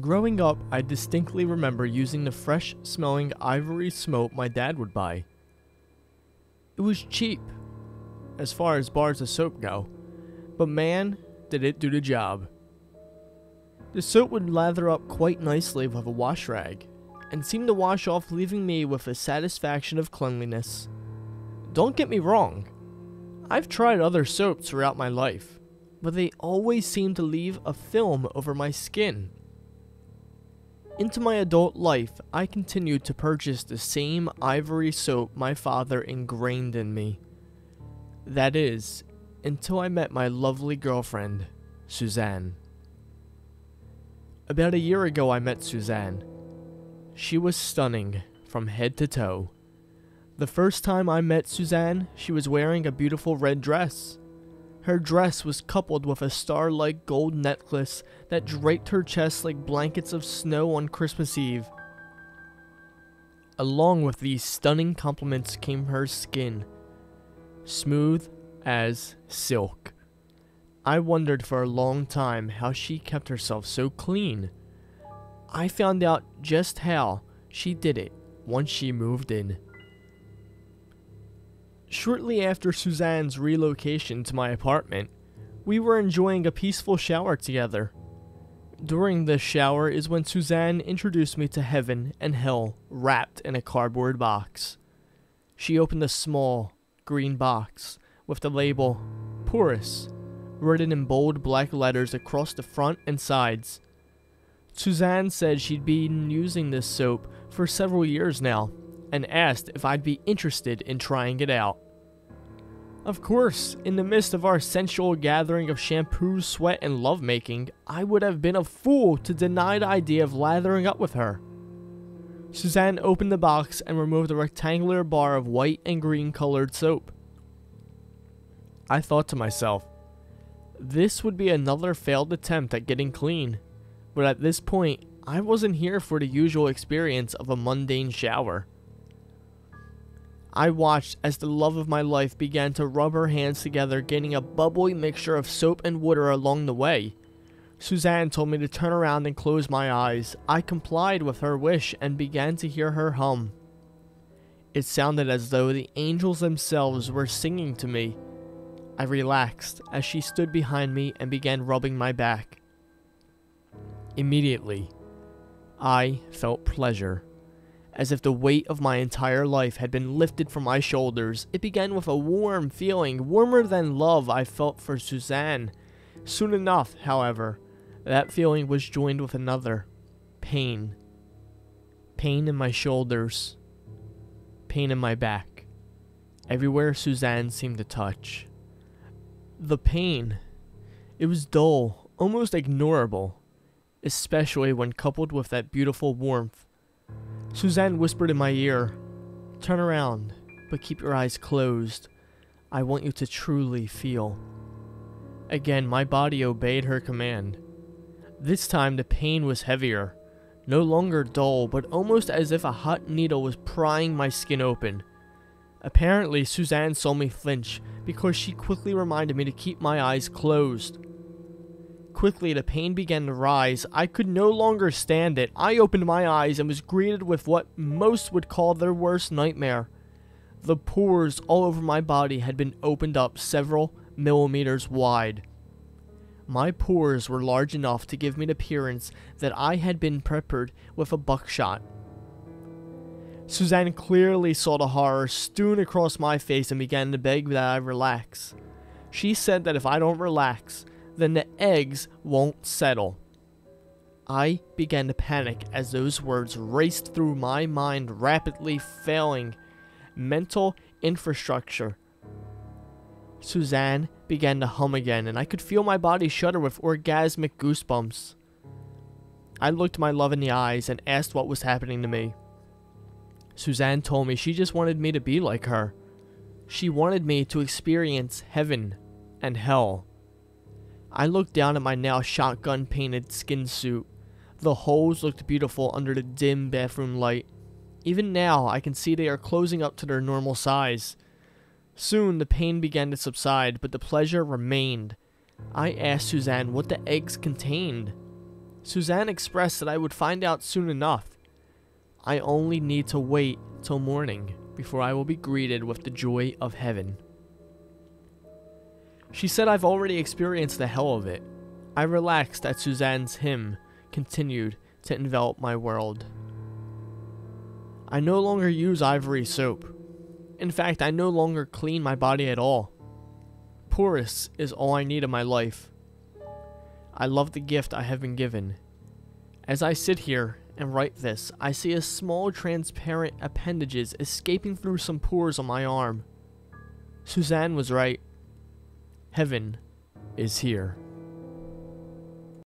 Growing up, I distinctly remember using the fresh smelling ivory smoke my dad would buy. It was cheap, as far as bars of soap go, but man, did it do the job. The soap would lather up quite nicely with a wash rag, and seemed to wash off, leaving me with a satisfaction of cleanliness. Don't get me wrong, I've tried other soaps throughout my life, but they always seem to leave a film over my skin. Into my adult life, I continued to purchase the same ivory soap my father ingrained in me. That is, until I met my lovely girlfriend, Suzanne. About a year ago, I met Suzanne. She was stunning from head to toe. The first time I met Suzanne, she was wearing a beautiful red dress. Her dress was coupled with a star like gold necklace that draped her chest like blankets of snow on Christmas Eve. Along with these stunning compliments came her skin, smooth as silk. I wondered for a long time how she kept herself so clean. I found out just how she did it once she moved in. Shortly after Suzanne's relocation to my apartment, we were enjoying a peaceful shower together. During this shower is when Suzanne introduced me to heaven and hell wrapped in a cardboard box. She opened a small, green box with the label Porous written in bold black letters across the front and sides. Suzanne said she'd been using this soap for several years now and asked if I'd be interested in trying it out. Of course, in the midst of our sensual gathering of shampoo, sweat, and lovemaking, I would have been a fool to deny the idea of lathering up with her. Suzanne opened the box and removed a rectangular bar of white and green colored soap. I thought to myself, this would be another failed attempt at getting clean, but at this point, I wasn't here for the usual experience of a mundane shower. I watched as the love of my life began to rub her hands together, getting a bubbly mixture of soap and water along the way. Suzanne told me to turn around and close my eyes. I complied with her wish and began to hear her hum. It sounded as though the angels themselves were singing to me. I relaxed as she stood behind me and began rubbing my back. Immediately, I felt pleasure as if the weight of my entire life had been lifted from my shoulders. It began with a warm feeling, warmer than love I felt for Suzanne. Soon enough, however, that feeling was joined with another pain. Pain in my shoulders, pain in my back, everywhere Suzanne seemed to touch. The pain, it was dull, almost ignorable, especially when coupled with that beautiful warmth Suzanne whispered in my ear, Turn around, but keep your eyes closed. I want you to truly feel. Again, my body obeyed her command. This time, the pain was heavier, no longer dull, but almost as if a hot needle was prying my skin open. Apparently, Suzanne saw me flinch because she quickly reminded me to keep my eyes closed. Quickly, the pain began to rise. I could no longer stand it. I opened my eyes and was greeted with what most would call their worst nightmare. The pores all over my body had been opened up several millimeters wide. My pores were large enough to give me the appearance that I had been peppered with a buckshot. Suzanne clearly saw the horror strewn across my face and began to beg that I relax. She said that if I don't relax, then the eggs won't settle. I began to panic as those words raced through my mind, rapidly failing mental infrastructure. Suzanne began to hum again, and I could feel my body shudder with orgasmic goosebumps. I looked my love in the eyes and asked what was happening to me. Suzanne told me she just wanted me to be like her. She wanted me to experience heaven and hell. I looked down at my now shotgun painted skin suit. The holes looked beautiful under the dim bathroom light. Even now, I can see they are closing up to their normal size. Soon, the pain began to subside, but the pleasure remained. I asked Suzanne what the eggs contained. Suzanne expressed that I would find out soon enough. I only need to wait till morning before I will be greeted with the joy of heaven. She said I've already experienced the hell of it. I relaxed as Suzanne's hymn continued to envelop my world. I no longer use ivory soap. In fact, I no longer clean my body at all. Porous is all I need in my life. I love the gift I have been given. As I sit here and write this, I see a small transparent appendages escaping through some pores on my arm. Suzanne was right. Heaven is here.